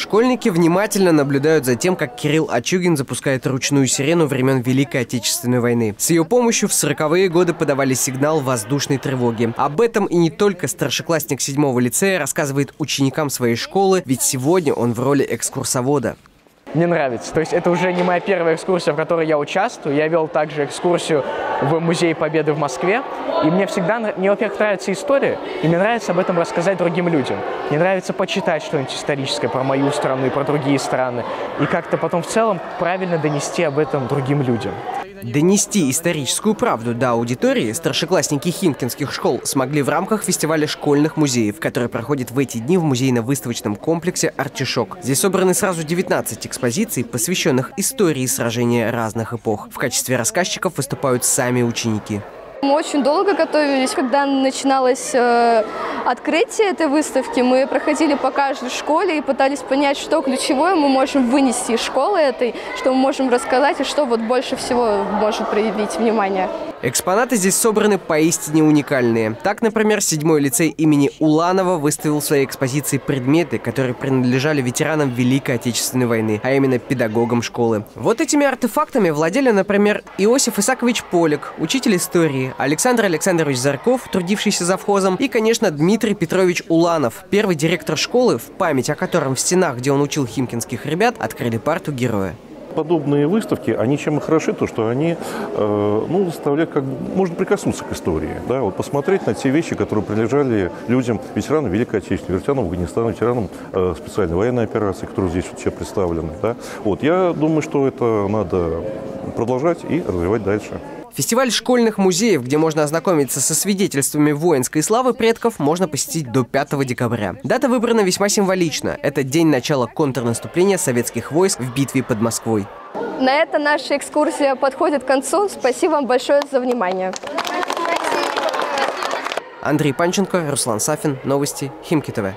Школьники внимательно наблюдают за тем, как Кирилл Ачугин запускает ручную сирену времен Великой Отечественной войны. С ее помощью в 40-е годы подавали сигнал воздушной тревоги. Об этом и не только старшеклассник 7 лицея рассказывает ученикам своей школы, ведь сегодня он в роли экскурсовода мне нравится. То есть это уже не моя первая экскурсия, в которой я участвую. Я вел также экскурсию в Музей Победы в Москве. И мне всегда, мне, во-первых, нравится история, и мне нравится об этом рассказать другим людям. Мне нравится почитать что-нибудь историческое про мою страну и про другие страны. И как-то потом в целом правильно донести об этом другим людям. Донести историческую правду до аудитории старшеклассники хинкинских школ смогли в рамках фестиваля школьных музеев, который проходит в эти дни в музейно-выставочном комплексе «Артишок». Здесь собраны сразу 19 экспозиций, посвященных истории сражения разных эпох. В качестве рассказчиков выступают сами ученики. Мы очень долго готовились. Когда начиналось э, открытие этой выставки, мы проходили по каждой школе и пытались понять, что ключевое мы можем вынести из школы этой, что мы можем рассказать и что вот больше всего может проявить внимание. Экспонаты здесь собраны поистине уникальные. Так, например, седьмой лицей имени Уланова выставил в своей экспозиции предметы, которые принадлежали ветеранам Великой Отечественной войны, а именно педагогам школы. Вот этими артефактами владели, например, Иосиф Исакович Полик, учитель истории, Александр Александрович Зарков, трудившийся завхозом, и, конечно, Дмитрий Петрович Уланов, первый директор школы, в память о котором в стенах, где он учил химкинских ребят, открыли парту героя. Подобные выставки, они чем и хороши, то что они э, ну, заставляют, как бы, можно прикоснуться к истории, да, вот посмотреть на те вещи, которые принадлежали людям, ветеранам Великой Отечественной, ветеранам Афганистана, ветеранам э, специальной военной операции, которые здесь вот все представлены. Да. Вот, я думаю, что это надо продолжать и развивать дальше. Фестиваль школьных музеев, где можно ознакомиться со свидетельствами воинской славы предков, можно посетить до 5 декабря. Дата выбрана весьма символично. Это день начала контрнаступления советских войск в битве под Москвой. На это наша экскурсия подходит к концу. Спасибо вам большое за внимание. Андрей Панченко, Руслан Сафин. Новости Химки ТВ.